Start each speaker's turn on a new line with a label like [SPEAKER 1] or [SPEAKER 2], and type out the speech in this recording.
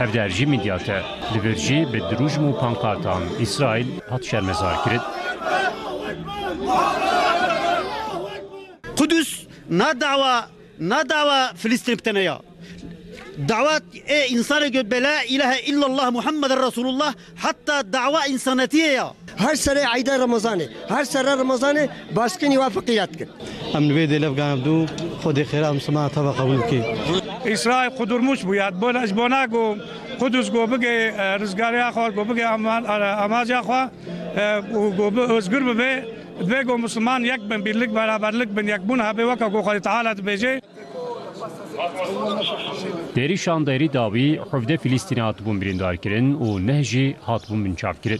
[SPEAKER 1] Ev derjî midyate li vir jî bi dirûjm û pankartan İsrail hat şermezar kirin.
[SPEAKER 2] قدس نا دعوة نا دعوة فلسطين بتنيا دعوات إيه إنسان قد بلا إله إلا الله محمد رسول الله حتى دعوة إنسانية
[SPEAKER 3] هر سره عيد رمضان هر سره رمضان باسكن يوافقيات كن
[SPEAKER 4] ام نوید لف گام دو خود خیرم سما تا قبول کی.
[SPEAKER 5] اسرائیل قدرموش بود بول از بنا گو قدس گو بگه رزگاری اخوا گو بگه اماز اخوا گو özgür به بگو مسلمان یک بن بیرلیک برابرلیک بن یک بون هبه وکا گو خالی تعالی بیجه.
[SPEAKER 1] Deri şandayri davi hövde Filistin'e hatbun birinde harkirin u nehji hatbun bin çavkirin.